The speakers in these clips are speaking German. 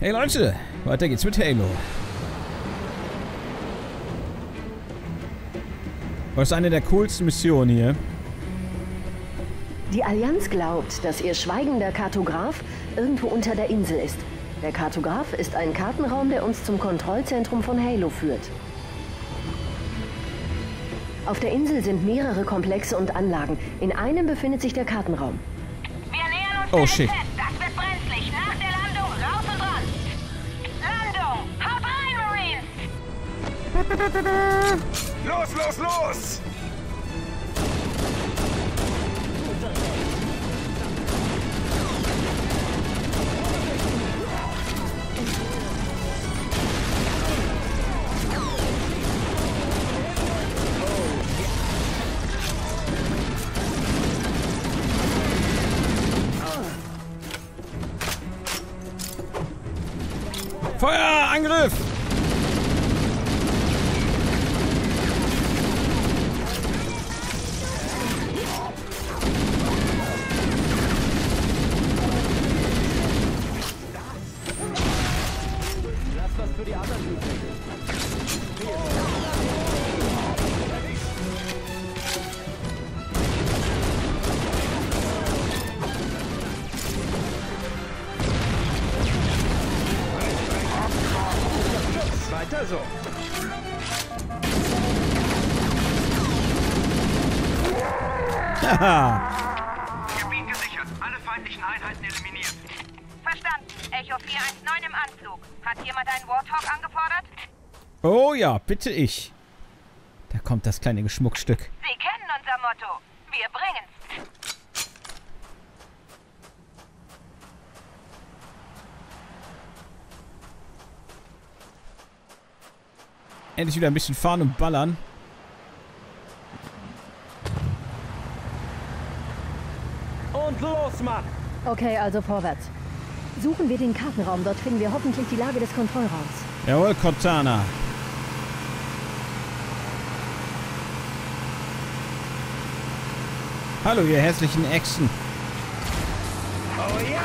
Hey Leute, weiter geht's mit Halo. Das ist eine der coolsten Missionen hier. Die Allianz glaubt, dass ihr schweigender Kartograf irgendwo unter der Insel ist. Der Kartograf ist ein Kartenraum, der uns zum Kontrollzentrum von Halo führt. Auf der Insel sind mehrere Komplexe und Anlagen. In einem befindet sich der Kartenraum. Wir nähern uns Oh, der shit. Los, los, los! Feuer! Angriff! Ja, bitte ich. Da kommt das kleine Geschmuckstück. Sie kennen unser Motto. Wir bringen's. Endlich wieder ein bisschen fahren und ballern. Und los, Mann! Okay, also vorwärts. Suchen wir den Kartenraum. Dort finden wir hoffentlich die Lage des Kontrollraums. Jawohl, Cortana. Hallo, ihr hässlichen Echsen. Oh ja!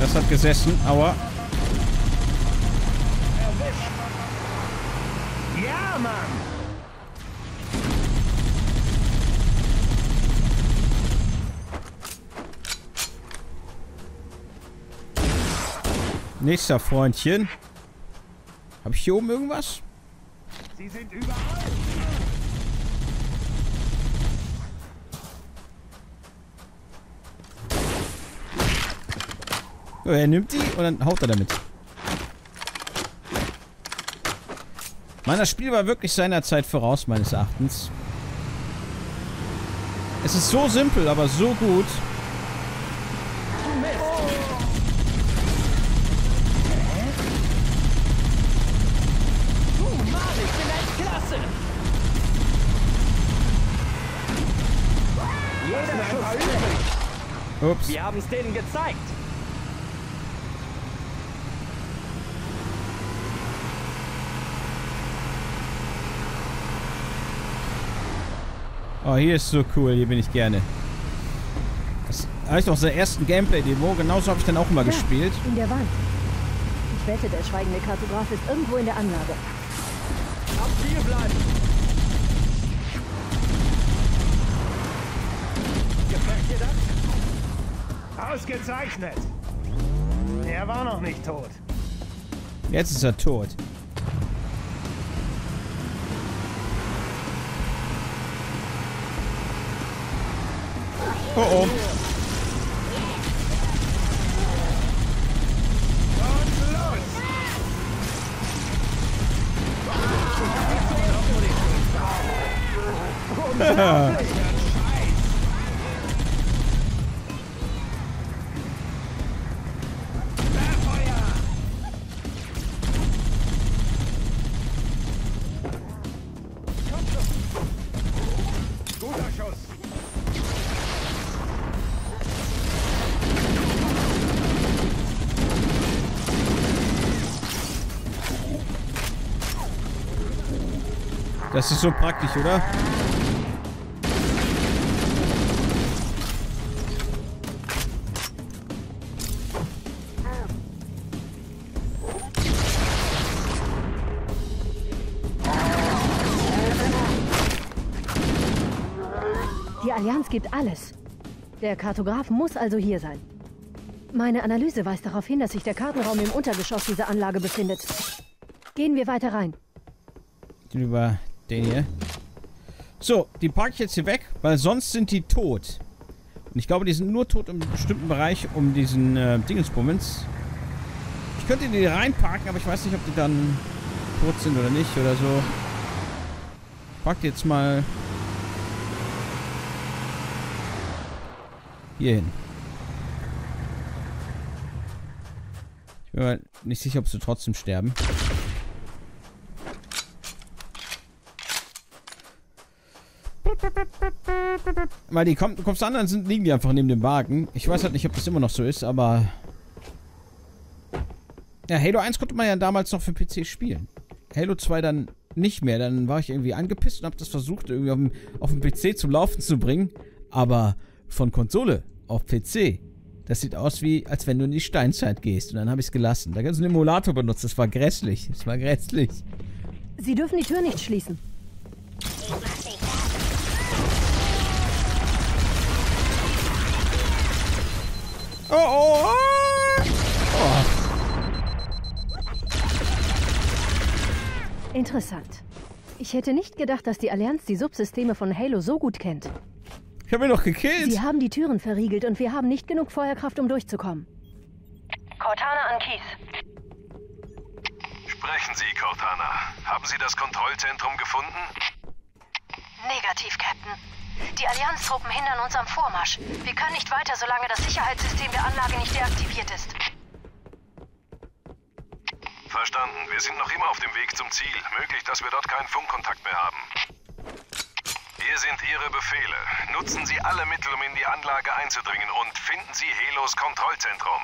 Das hat gesessen, aua. Ja, Mann! Nächster Freundchen. Hab ich hier oben irgendwas? Sie sind überall! So, er nimmt die und dann haut er damit. Mann, das Spiel war wirklich seiner Zeit voraus, meines Erachtens. Es ist so simpel, aber so gut. Jeder Schuss Ups. Wir haben es denen gezeigt! Oh, hier ist so cool. Hier bin ich gerne. Das ich noch der ersten Gameplay-Demo. Genauso habe ich dann auch immer gespielt. In der Wand. Ich wette, der schweigende Kartograf ist irgendwo in der Anlage. Am Ziel bleiben! Ausgezeichnet! Er war noch nicht tot. Jetzt ist er tot. Oh oh. Und los! Das ist so praktisch, oder? Die Allianz gibt alles. Der Kartograf muss also hier sein. Meine Analyse weist darauf hin, dass sich der Kartenraum im Untergeschoss dieser Anlage befindet. Gehen wir weiter rein. Drüber den hier. So, die parke ich jetzt hier weg, weil sonst sind die tot. Und ich glaube, die sind nur tot im bestimmten Bereich um diesen äh, Dingensbummens. Ich könnte die reinparken, aber ich weiß nicht, ob die dann tot sind oder nicht oder so. Pack die jetzt mal hier hin. Ich bin mir nicht sicher, ob sie trotzdem sterben. Weil die kommt, kommst du an, sind, liegen die einfach neben dem Wagen. Ich weiß halt nicht, ob das immer noch so ist, aber... Ja, Halo 1 konnte man ja damals noch für PC spielen. Halo 2 dann nicht mehr. Dann war ich irgendwie angepisst und habe das versucht, irgendwie auf dem, auf dem PC zum Laufen zu bringen. Aber von Konsole auf PC, das sieht aus wie, als wenn du in die Steinzeit gehst. Und dann habe ich es gelassen. Da kannst du einen Emulator benutzen. Das war grässlich. Das war grässlich. Sie dürfen die Tür nicht schließen. Oh, oh, oh. Interessant. Ich hätte nicht gedacht, dass die Allianz die Subsysteme von Halo so gut kennt. Ich habe ihn doch gekillt. Sie haben die Türen verriegelt und wir haben nicht genug Feuerkraft, um durchzukommen. Cortana an Kies. Sprechen Sie, Cortana. Haben Sie das Kontrollzentrum gefunden? Negativ, Captain. Die Allianztruppen hindern uns am Vormarsch. Wir können nicht weiter, solange das Sicherheitssystem der Anlage nicht deaktiviert ist. Verstanden. Wir sind noch immer auf dem Weg zum Ziel. Möglich, dass wir dort keinen Funkkontakt mehr haben. Hier sind Ihre Befehle. Nutzen Sie alle Mittel, um in die Anlage einzudringen und finden Sie Helos Kontrollzentrum.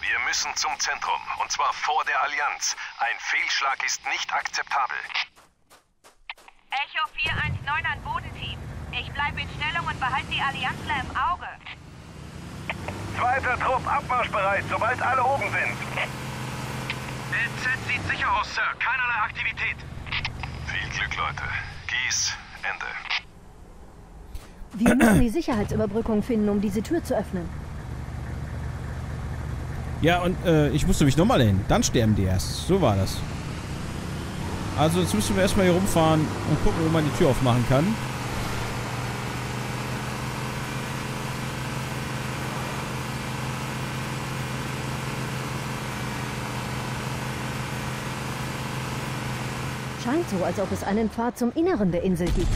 Wir müssen zum Zentrum, und zwar vor der Allianz. Ein Fehlschlag ist nicht akzeptabel. Echo 419 an Bodenteam. Ich bleibe in Stellung und behalte die Allianzler im Auge. Zweiter Trupp abmarschbereit, sobald alle oben sind. LZ sieht sicher aus, Sir. Keinerlei Aktivität. Viel Glück, Leute. Gies, Ende. Wir müssen die Sicherheitsüberbrückung finden, um diese Tür zu öffnen. Ja, und äh, ich musste mich nochmal hin. Dann sterben die erst. So war das. Also jetzt müssen wir erstmal hier rumfahren und gucken, wo man die Tür aufmachen kann. Scheint so, als ob es einen Pfad zum Inneren der Insel gibt.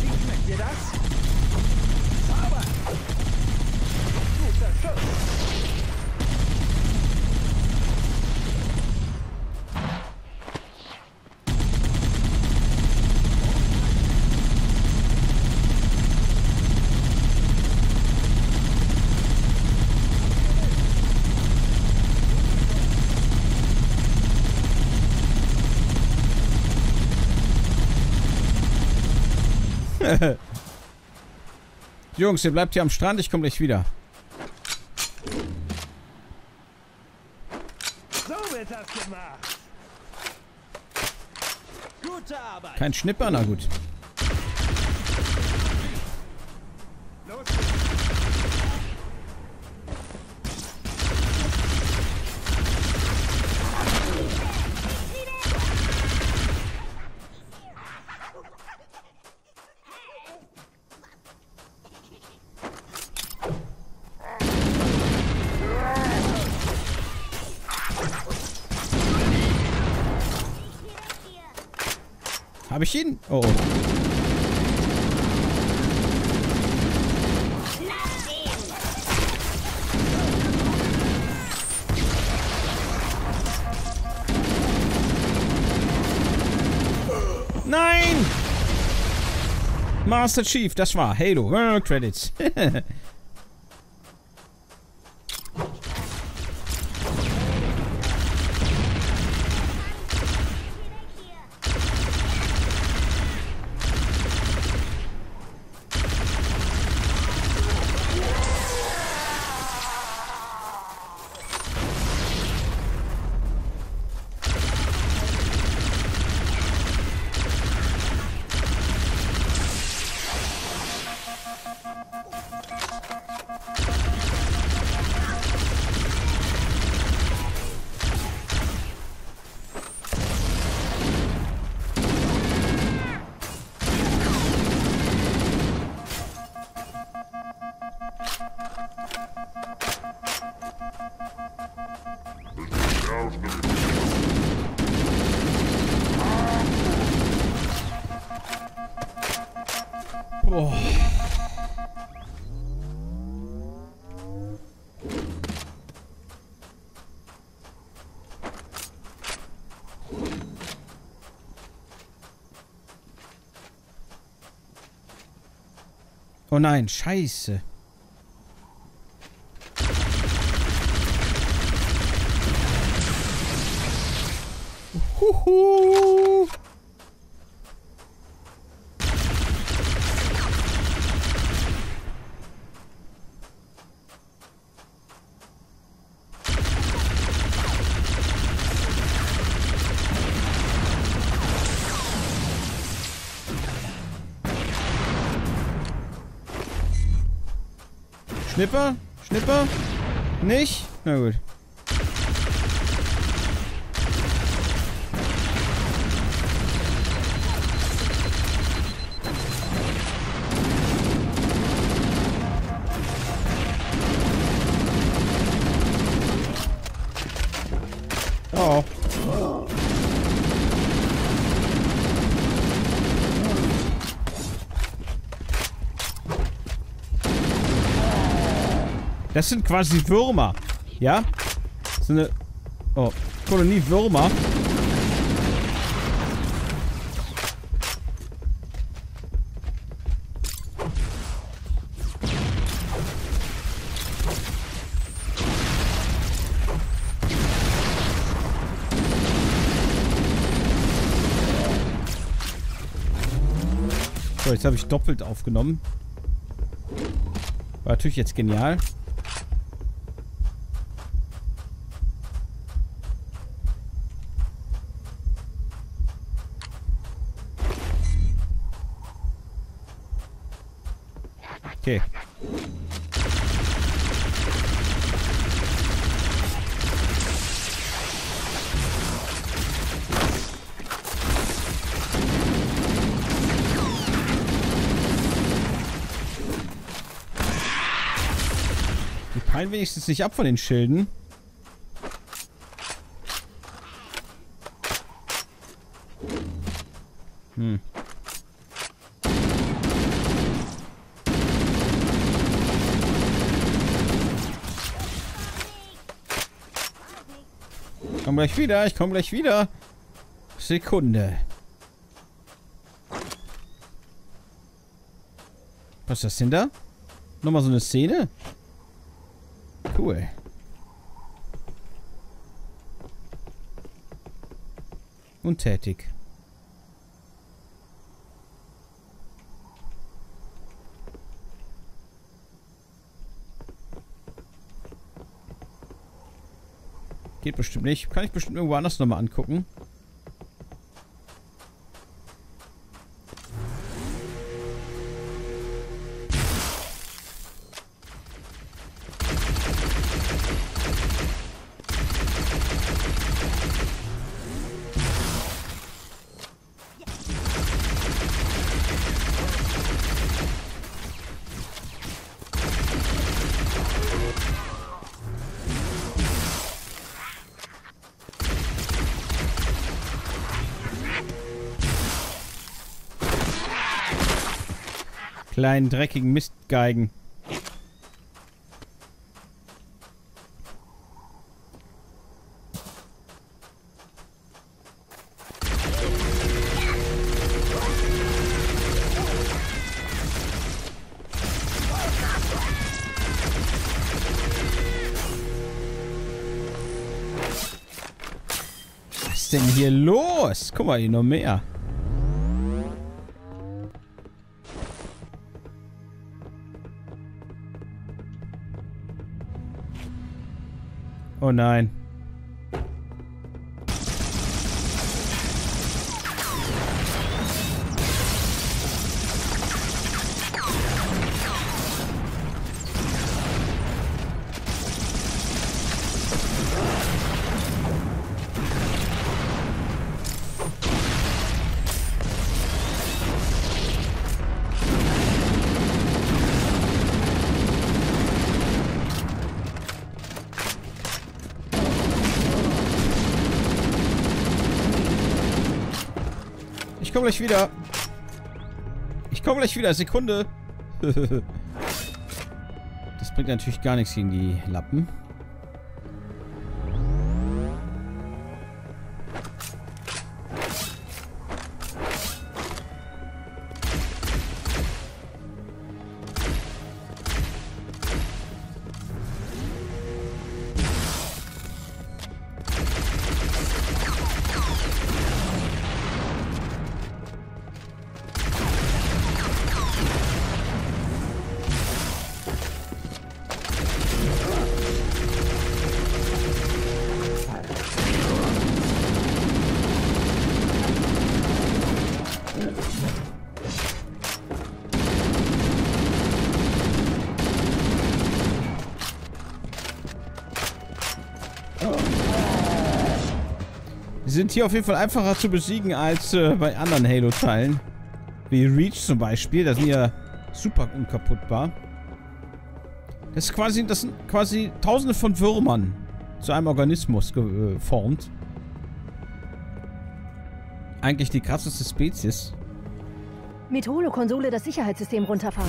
Wie schmeckt dir das? Sauber. Guter Schuss. Jungs, ihr bleibt hier am Strand, ich komme gleich wieder. So wird das gemacht. Gute Arbeit. Kein Schnipper? Na gut. Habe ich ihn? Oh, oh. Nein! Master Chief, das war Halo. Credits. Oh nein, scheiße. Huhu. Schnipper? Schnipper? Nicht? Na gut. Das sind quasi Würmer. Ja? So eine... Oh. Kolonie Würmer. So, jetzt habe ich doppelt aufgenommen. War natürlich jetzt genial. Okay. Die prallen wenigstens nicht ab von den Schilden. Hm. Ich komm gleich wieder, ich komm gleich wieder. Sekunde. Was ist das denn da? Nochmal so eine Szene? Cool. Untätig. Geht bestimmt nicht. Kann ich bestimmt irgendwo anders nochmal angucken. Kleinen dreckigen Mistgeigen. Was ist denn hier los? Guck mal, hier noch mehr. Oh nein. Komme gleich wieder. Ich komme gleich wieder. Sekunde. das bringt natürlich gar nichts gegen die Lappen. Sind hier auf jeden Fall einfacher zu besiegen als äh, bei anderen Halo-Teilen. Wie Reach zum Beispiel. Da sind ja super unkaputtbar. Das ist quasi, das sind quasi tausende von Würmern zu einem Organismus geformt. Eigentlich die krasseste Spezies. Mit Holo-Konsole das Sicherheitssystem runterfahren.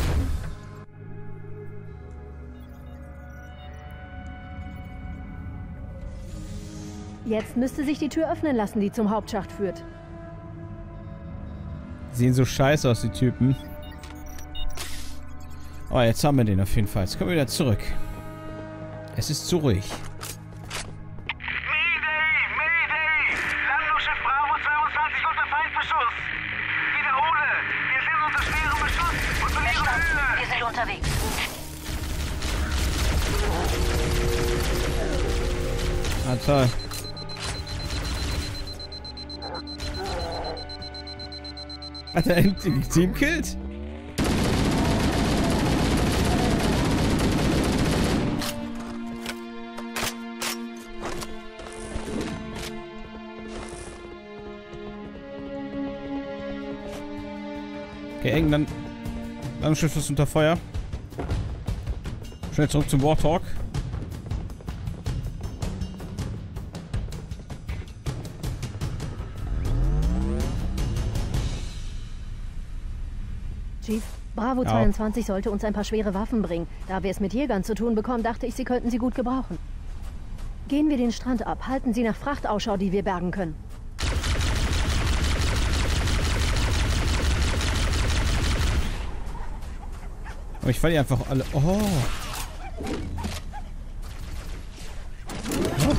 Jetzt müsste sich die Tür öffnen lassen, die zum Hauptschacht führt. Sehen so scheiße aus, die Typen. Oh, jetzt haben wir den auf jeden Fall. Jetzt kommen wir wieder zurück. Es ist zu ruhig. Mayday! Mayday! Hat er ein Team killt? Okay, England. Landschiff ist unter Feuer. Schnell zurück zum Warthog. Bravo Ja. 22 sollte uns ein paar schwere Waffen bringen. Da wir es mit Jägern zu tun bekommen, dachte ich, sie könnten sie gut gebrauchen. Gehen wir den Strand ab, halten Sie nach Fracht Ausschau, die wir bergen können. Aber ich fall die einfach alle. Oh.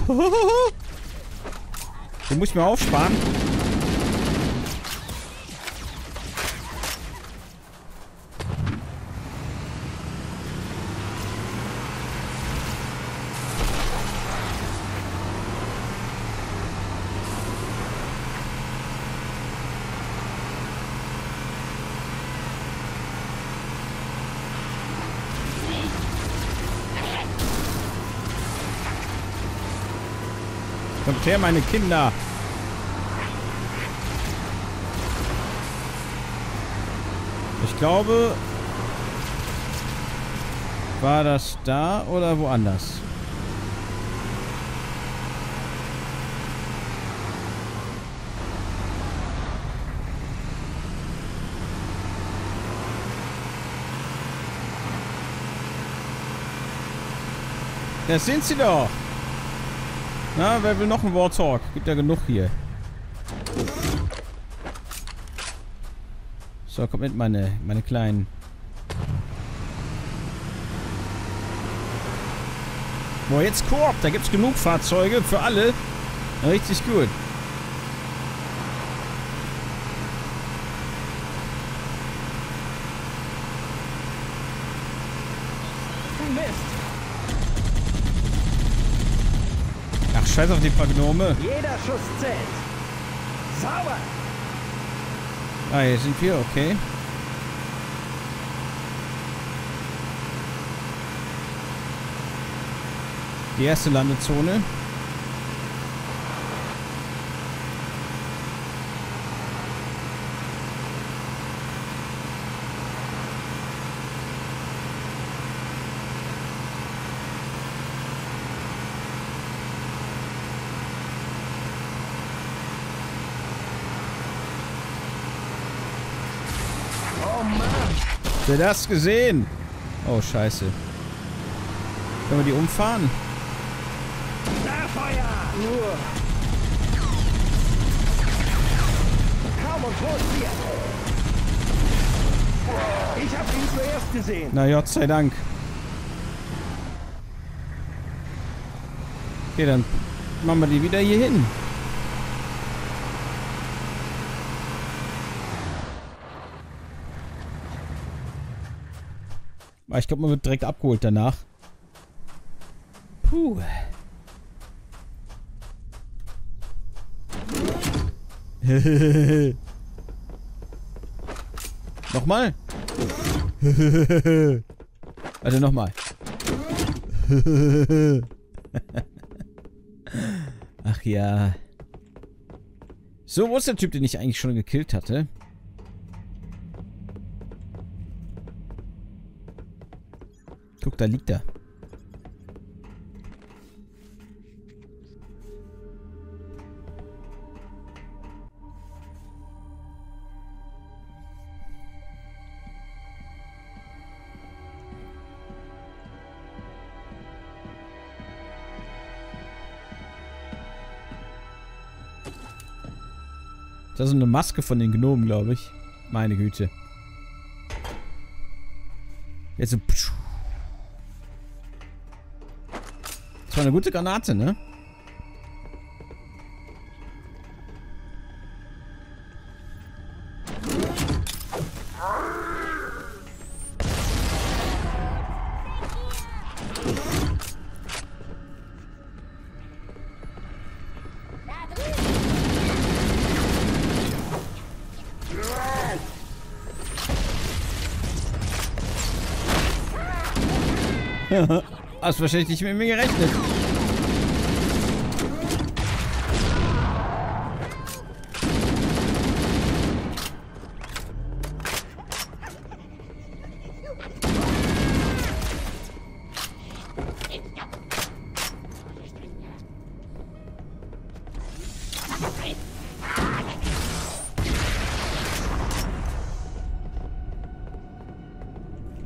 Den muss ich mir aufsparen. Her, meine Kinder. Ich glaube... War das da oder woanders? Das sind sie doch. Na, wer will noch einen Warthog? Gibt ja genug hier. So, kommt mit, meine, meine kleinen. Boah, jetzt Koop. Da gibt's genug Fahrzeuge für alle. Richtig gut. Mist! Ach, scheiß auf die paar Gnome. Jeder Schuss zählt. Sauber! Ah, hier sind wir, okay. Die erste Landezone. Oh! Habt ihr das gesehen? Oh, scheiße. Können wir die umfahren? Feuer! Ich hab ihn zuerst gesehen. Na, Gott sei Dank. Okay, dann machen wir die wieder hier hin. Ich glaube, man wird direkt abgeholt danach. Puh. Nochmal? Warte, nochmal. Ach ja. So, wo ist der Typ, den ich eigentlich schon gekillt hatte? Guck, da liegt er. Das ist eine Maske von den Gnomen, glaube ich. Meine Güte. Jetzt so. Eine gute Granate, ne? Wahrscheinlich nicht mit mir gerechnet.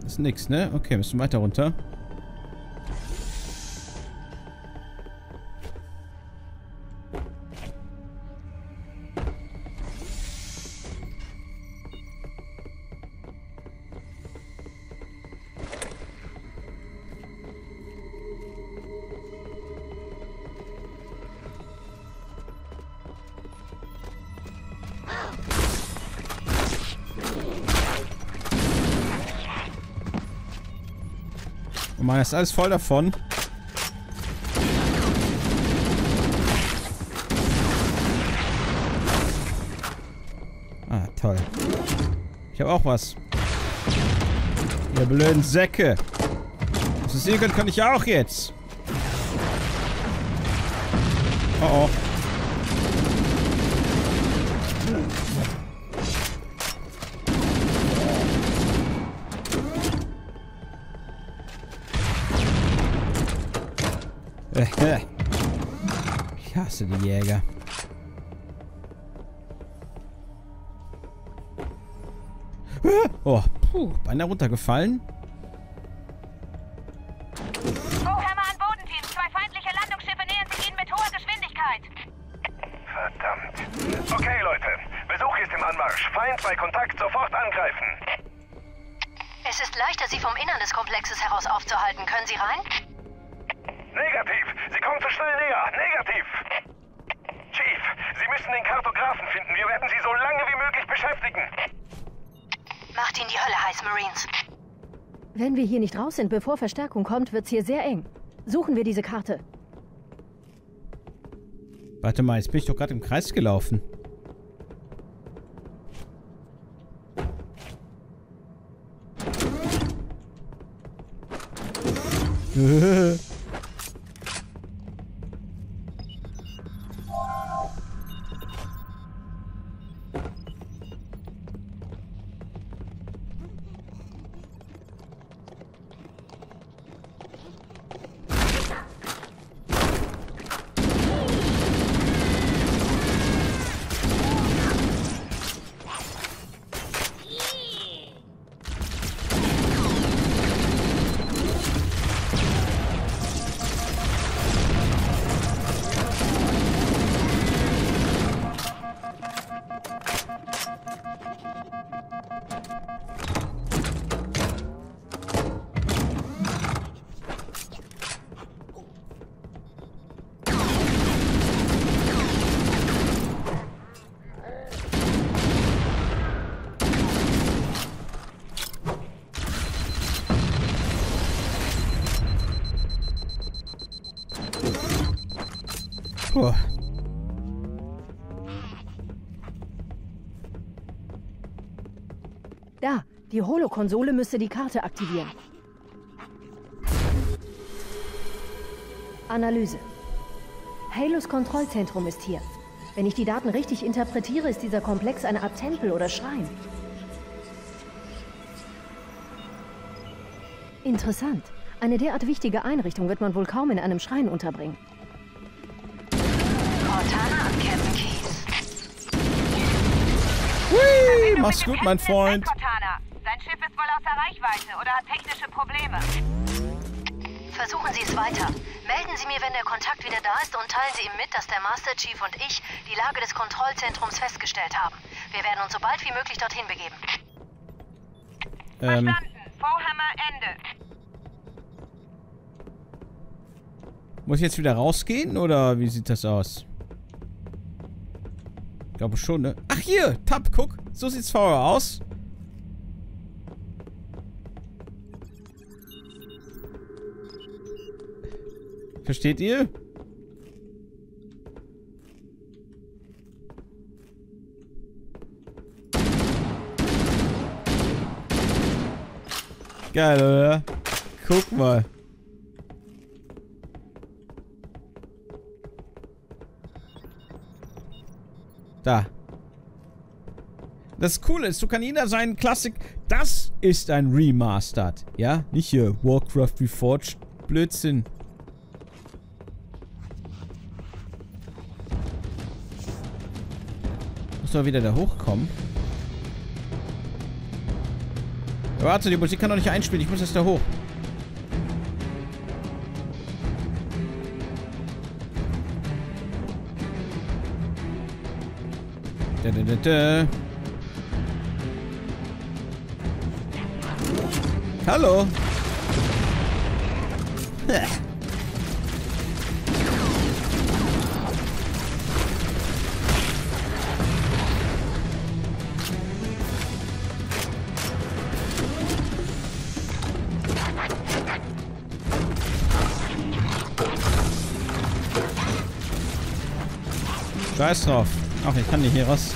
Ist nix, ne? Okay, müssen weiter runter. Ist alles voll davon. Ah, toll. Ich habe auch was. Ihr blöden Säcke. Was ihr sehen könnt, kann ich auch jetzt. Oh oh. Beinahe runtergefallen. Nicht raus sind, bevor Verstärkung kommt, wird's hier sehr eng. Suchen wir diese Karte. Warte mal, jetzt bin ich doch gerade im Kreis gelaufen. Puh. Da, die Holokonsole müsste die Karte aktivieren. Analyse. Halos Kontrollzentrum ist hier. Wenn ich die Daten richtig interpretiere, ist dieser Komplex eine Art Tempel oder Schrein. Interessant. Eine derart wichtige Einrichtung wird man wohl kaum in einem Schrein unterbringen. Hui, mach's gut, mein Freund. Sein Schiff ist wohl außer Reichweite oder hat technische Probleme. Versuchen Sie es weiter. Melden Sie mir, wenn der Kontakt wieder da ist und teilen Sie ihm mit, dass der Master Chief und ich die Lage des Kontrollzentrums festgestellt haben. Wir werden uns so bald wie möglich dorthin begeben. Ähm, Verstanden. Vorhammer Ende. muss ich jetzt wieder rausgehen oder wie sieht das aus? Glaube schon, ne? Ach hier, Tab, guck. So sieht's vorher aus. Versteht ihr? Geil, oder? Guck mal. Da. Das Coole ist, du kannst jeder seinen Klassik... Das ist ein Remastered. Ja? Nicht hier Warcraft Reforged. Blödsinn. Muss doch wieder da hochkommen. Warte, die Musik kann doch nicht einspielen. Ich muss erst da hoch. Da, da, da. Hallo. Scheiß drauf. Ach, ich kann nicht hier raus.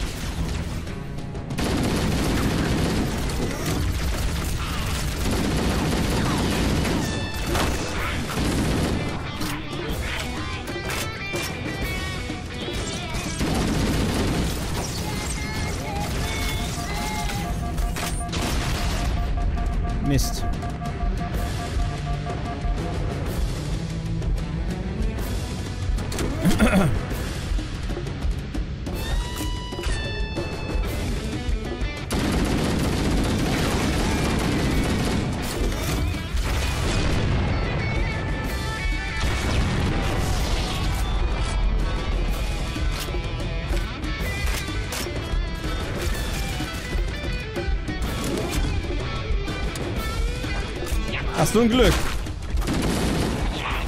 Hast du ein Glück?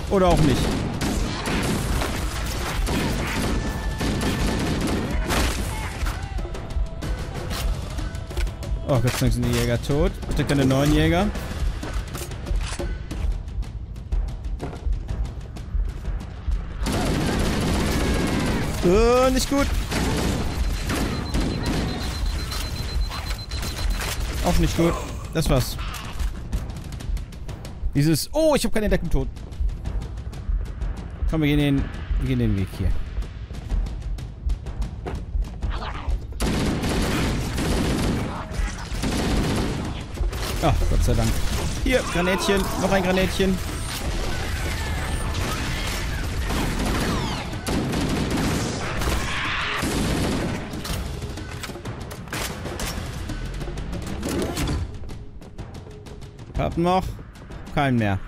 Oder auch nicht. Oh, Gott sind die Jäger tot. Bitte keine neuen Jäger. Oh, nicht gut. Auch nicht gut. Das war's. Dieses... Oh, ich habe keine Decken tot. Komm, wir gehen den, wir gehen den Weg hier. Ach, Gott sei Dank. Hier, Granätchen. Noch ein Granätchen. Hab noch keinen mehr.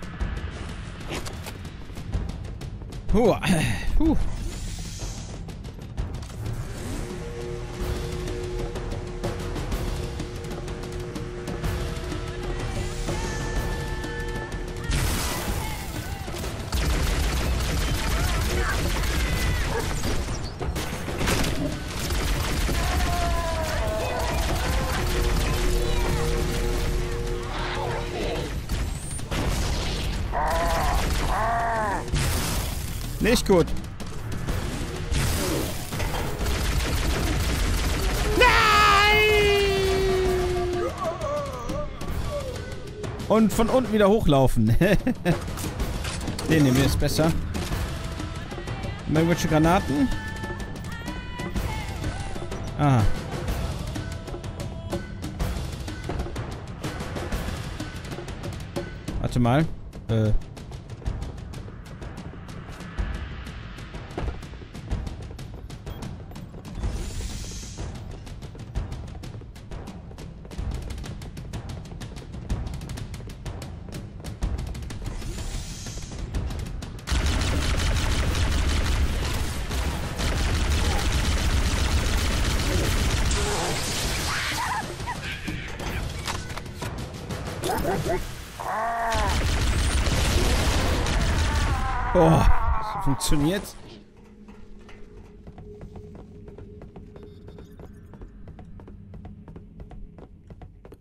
Puh. Puh. Nicht gut. Und von unten wieder hochlaufen. Den nehmen wir ist besser. Irgendwelche Granaten? Aha. Warte mal. Äh. Funktioniert.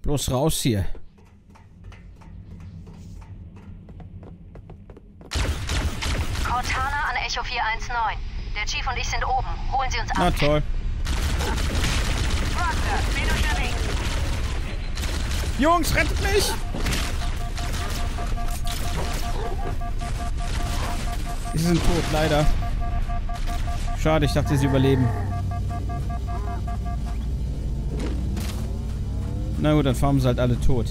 Bloß raus hier. Cortana an Echo 419. Der Chief und ich sind oben. Holen Sie uns Na ab. toll. Roger, bin unterwegs. Jungs, rettet mich! Sie sind tot, leider. Schade, ich dachte, sie überleben. Na gut, dann farmen sie halt alle tot.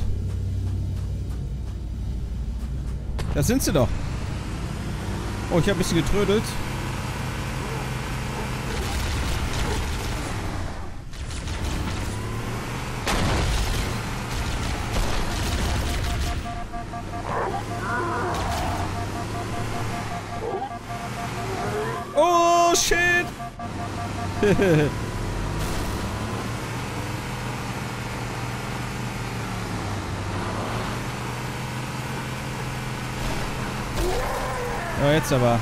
Da sind sie doch. Oh, ich habe ein bisschen getrödelt. Ja, jetzt aber.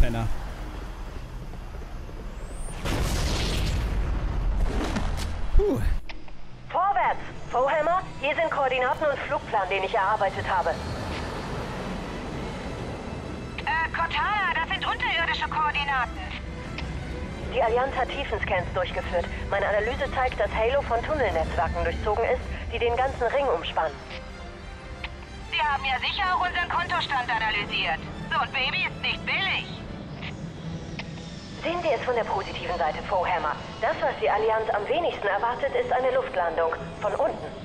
Penner. Puh. Vorwärts! Fohammer, hier sind Koordinaten und Flugplan, den ich erarbeitet habe. Äh, Cortana, das sind unterirdische Koordinaten. Die Allianz hat Tiefenscans durchgeführt. Meine Analyse zeigt, dass Halo von Tunnelnetzwerken durchzogen ist, die den ganzen Ring umspannen. Sie haben ja sicher auch unseren Kontostand analysiert. So ein Baby ist nicht billig. Sehen wir es von der positiven Seite, Fohammer. Das, was die Allianz am wenigsten erwartet, ist eine Luftlandung. Von unten.